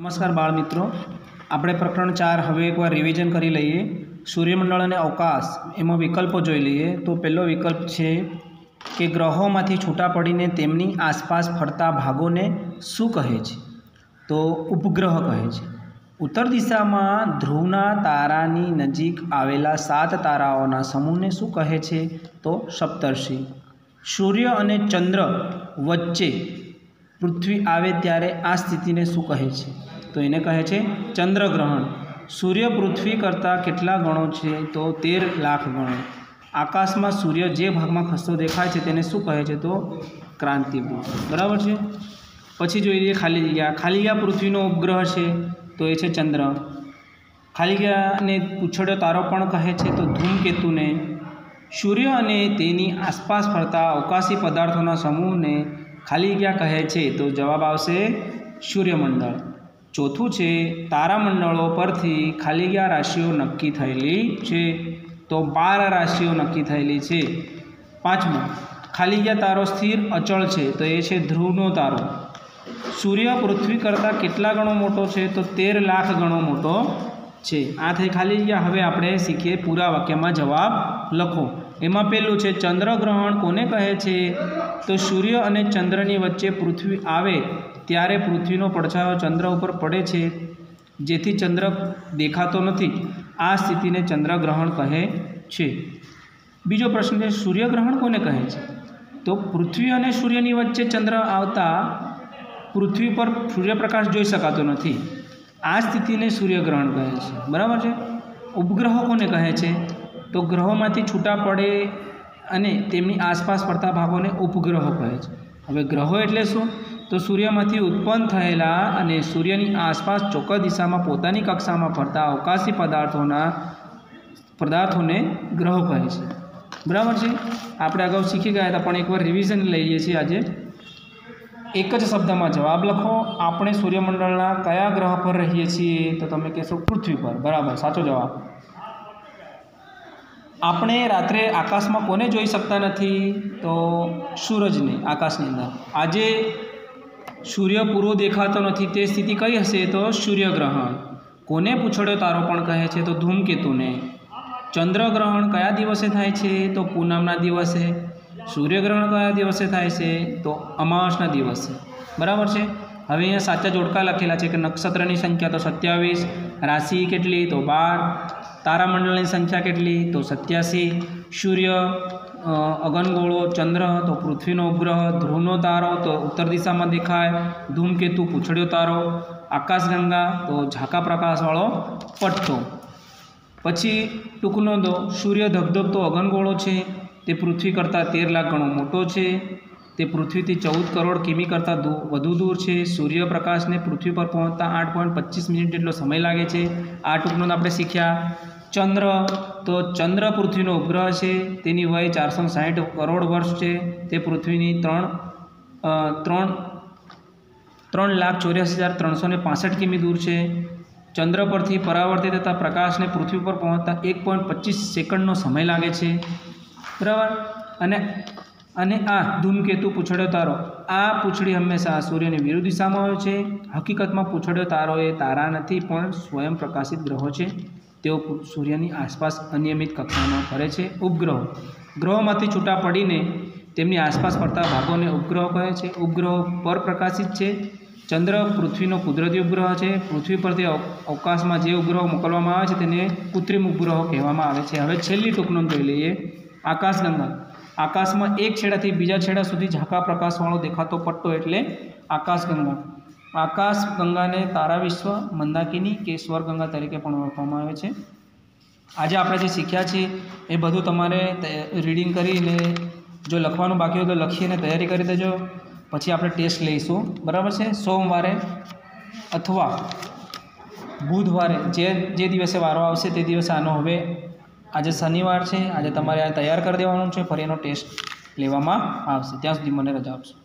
નમસ્કાર બાળ મિત્રો આપણે પ્રકરણ ચાર હવે એકવાર રિવિઝન કરી લઈએ. સૂર્યમંડળ અને અવકાશ, એમાં વિકલ્પો જોઈ લઈએ. તો પહેલો વિકલ્પ છે કે ગ્રહોમાંથી છૂટા પડીને તેમની આસપાસ ફરતા ભાગોને શું કહે છે? તો ઉપગ્રહ કહે છે. ઉત્તર દિશામાં ધ્રુવના તારાની નજીક આવેલા સાત તારાઓના સમૂહને શું કહે છે? તો સપ્તર્ષિ. સૂર્ય અને ચંદ્ર વચ્ચે પૃથ્વી આવે ત્યારે આ સ્થિતિને શું કહે છે? તો એને કહે છે, ચંદ્રગ્રહણ, સૂર્ય પૃથ્વી કરતાં કેટલા ગણો છે? તો તેર લાખ ગણો. આકાશમાં સૂર્ય જે ભાગમાં ખસતો દેખાય છે તેને શું કહે છે તો? ક્રાંતિપુર બરાબર છે? પછી જોઈ લઈએ ખાલી જગ્યા ખાલી જગ્યા પૃથ્વીનો ઉપગ્રહ છે, તો એ છે ચંદ્ર. ખાલી જગ્યાને પૂછડ્યો તારો પણ કહે છે તો ધૂમકેતુને. સૂર્ય અને તેની આસપાસ ફરતા અવકાશી પદાર્થોના સમૂહને ખાલી જગ્યા કહે છે તો જવાબ આવશે સૂર્યમંડળ. ચોથું છે, તારામંડળો પરથી ખાલી ગયા રાશિઓ નક્કી થયેલી છે. તો બાર રાશિઓ નક્કી થયેલી છે. પાંચમું, ખાલી ગયા તારો સ્થિર અચળ છે, તો એ છે ધ્રુવનો તારો. સૂર્ય પૃથ્વી કરતાં કેટલા ગણો મોટો છે, તો તેર લાખ ગણો મોટો છે. આ થઈ ખાલી ગયા, હવે આપણે શીખીએ પૂરા વાક્યમાં જવાબ લખો. એમાં પહેલું છે ચંદ્રગ્રહણ કોને કહે છે? તો સૂર્ય અને ચંદ્રની વચ્ચે પૃથ્વી આવે ત્યારે પૃથ્વીનો પડછાયો ચંદ્ર ઉપર પડે છે, જેથી ચંદ્ર દેખાતો નથી. આ સ્થિતિને ચંદ્રગ્રહણ કહે છે. બીજો પ્રશ્ન છે, સૂર્યગ્રહણ કોને કહે છે? તો પૃથ્વી અને સૂર્યની વચ્ચે ચંદ્ર આવતા પૃથ્વી પર સૂર્યપ્રકાશ જોઈ શકાતો નથી. આ સ્થિતિને સૂર્યગ્રહણ કહે છે. બરાબર છે? ઉપગ્રહો કોને કહે છે? તો ગ્રહોમાંથી છૂટા પડે અને તેમની આસપાસ પડતા ભાગોને ઉપગ્રહો કહે છે. હવે ગ્રહો એટલે શું? તો સૂર્યમાંથી ઉત્પન્ન થયેલા અને સૂર્યની આસપાસ ચોક્કસ દિશામાં પોતાની કક્ષામાં ફરતા અવકાશી પદાર્થોના પદાર્થોને ગ્રહો કહે છે. બરાબર છે? આપણે અગાઉ શીખી ગયા હતા, પણ એકવાર રિવિઝન લઈએ છીએ આજે. એક જ શબ્દમાં જવાબ લખો. આપણે સૂર્યમંડળના કયા ગ્રહ પર રહીએ છીએ? તો તમે કહેશો પૃથ્વી પર. બરાબર, સાચો જવાબ. આપણે રાત્રે આકાશમાં કોને જોઈ શકતા નથી? તો સૂરજને, આકાશની અંદર. આજે સૂર્ય પૂરો દેખાતો નથી, તે સ્થિતિ કઈ હશે તો સૂર્યગ્રહણ? કોને પૂછડ્યો તારો પણ કહે છે તો ધૂમકેતુને. ચંદ્રગ્રહણ કયા દિવસે થાય છે તો પૂનમના દિવસે. સૂર્યગ્રહણ કયા દિવસે થાય છે તો અમાવસના દિવસે. બરાબર છે? હવે અહીંયા સાચા જોડકા લખેલા છે કે નક્ષત્રની સંખ્યા તો સત્યાવીસ, રાશિ કેટલી તો બાર, તારામંડળની સંખ્યા કેટલી તો સત્યાસી, સૂર્ય અગનગોળો, ચંદ્ર તો પૃથ્વીનો ઉપગ્રહ ધ્રુવનો તારો તો ઉત્તર દિશામાં દેખાય, ધૂમકેતુ, પૂછડ્યો તારો, આકાશગંગા તો ઝાંકા પ્રકાશવાળો પટ્ટો. પછી ટૂંકનો દો, સૂર્ય ધબધબતો અગનગોળો છે, તે પૃથ્વી કરતાં તેર લાખ ગણો મોટો છે, તે પૃથ્વીથી ચૌદ કરોડ કિમી કરતાં વધુ દૂર છે, સૂર્યપ્રકાશને પૃથ્વી પર પહોંચતા આઠ પોઈન્ટ પચીસ મિનિટ જેટલો સમય લાગે છે. આ ટૂંકનો આપણે શીખ્યા. ચંદ્ર. તો ચંદ્ર પૃથ્વીનો ઉપગ્રહ છે, તેની વય ચારસો સાહીઠ કરોડ વર્ષ છે. તે પૃથ્વીની ત્રણ ત્રણ ત્રણ લાખ ચોર્યાસી હજાર ત્રણસો ને પાસઠ કિમી દૂર છે. ચંદ્ર પરથી પરાવર્તિત થતા પ્રકાશને પૃથ્વી પર પહોંચતા એક પોઈન્ટ પચીસ સેકન્ડનો સમય લાગે છે. બરાબર? અને અને આ ધૂમકેતુ પૂછડ્યો તારો. આ પૂંછડી હંમેશા સૂર્યની વિરુદ્ધ દિશામાં હોય છે. હકીકતમાં પૂછડ્યો તારો એ તારા નથી, પણ સ્વયં પ્રકાશિત ગ્રહો છે. તેઓ સૂર્યની આસપાસ અનિયમિત કક્ષામાં ફરે છે. ઉપગ્રહો. ગ્રહોમાંથી છૂટા પડીને તેમની આસપાસ ફરતા ભાગોને ઉપગ્રહો કહે છે. ઉપગ્રહો પર પ્રકાશિત છે. ચંદ્ર પૃથ્વીનો કુદરતી ઉપગ્રહ છે. પૃથ્વી પરથી અવકાશમાં જે ઉપગ્રહો મોકલવામાં આવે છે તેને કૃત્રિમ ઉપગ્રહો કહેવામાં આવે છે. હવે છેલ્લી ટૂંકનો જોઈ લઈએ. આકાશગંગા આકાશમાં એક છેડાથી બીજા છેડા સુધી ઝાંકા પ્રકાશવાળો દેખાતો પટ્ટો એટલે આકાશગંગા આકાશગંગાને તારા વિશ્વ, મંદાકિની કે સ્વરગંગા તરીકે પણ ઓળખવામાં આવે છે. આજે આપણે જે શીખ્યા છીએ એ બધું તમારે રીડિંગ કરીને, જો લખવાનું બાકી હોય તો લખીને તૈયારી કરી દેજો. પછી આપણે ટેસ્ટ લઈશું. બરાબર છે? સોમવારે અથવા બુધવારે, જે જે દિવસે વારો આવશે તે દિવસે આનો હવે આજે શનિવાર છે. આજે તમારે આ તૈયાર કરી દેવાનું છે. ફરી એનો ટેસ્ટ લેવામાં આવશે. ત્યાં સુધી મને રજા આપશો.